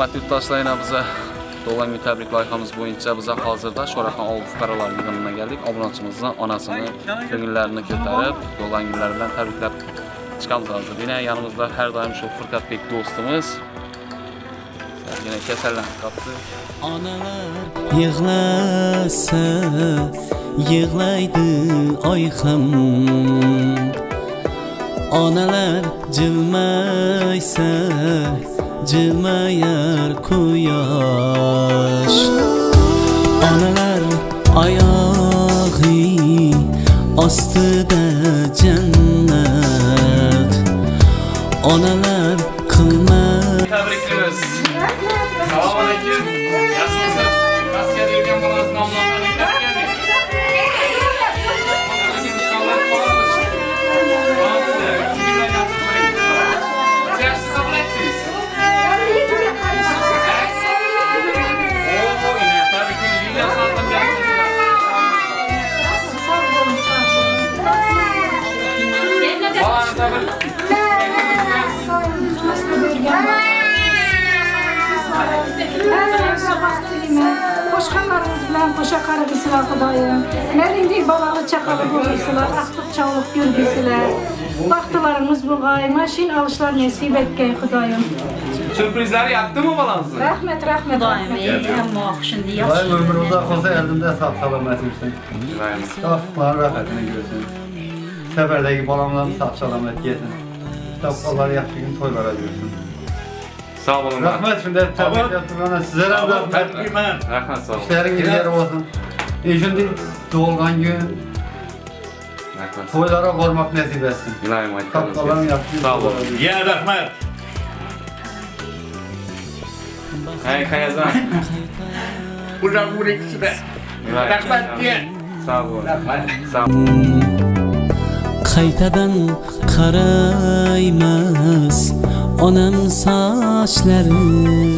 hurmatli yurtdoshlar yana biza tug'ilgan kun tabrik loyihamiz bo'yicha biza hozirda sho'raxon ovi fuqarolar yig'iniga keldik obunachiimizni onasini ko'ngillarini ko'tarib tug'ilgan bilan tabriklab chiqamiz hozir yana yanimizda har doim shu furqatbek do'stimiz yana kasallanib qolibdi Onalar yig'lasa yig'laydi oy ham Onalar jilmaysa jilmayar quyosh. Onalar oyog'i ostida jannat. Onalar qilmas tabriklaymiz assalomu alaykum. Yaxshimisiz Qoşqanlarınız bilən qoşaqarı bilsilər xudayım. Məlindik balalı çaqalı bulursular, axtıq çalıq gül bilsilər. Baxtılarımız bu qayma, şin alışlar nesib etkəy xudayım. Sürprizləri yaptı mı balanızı? Rəhmət, rəhmət, rəhmət. Daim, ey, şimdi yaxşı. Daim ömrünüzə xoza əlində sağ salamətimsin. Daim. Sağlıqların rəhmətini görsün. Səfərdəki balamdan sağ-salamat gedin. Kitabqaları yaxşı gün toylara görsün. Sağ olun. Rəhmət üçün də təbrik edirəm sizə. Rəhmət. Rəhmət sağ olun. İşlərin yerləri olsun. İndi doğulğan gün toylara varmaq nəsib etsin. Kitabqaların yaxşı gün. Sağ olun. E ya rəhmət. Hey Kayazan. Buradan buraya küsübe. Rəhmət diye. Sağ olun. Rəhmət. Sağ olun. Qaytadan qaraymas onam sochlari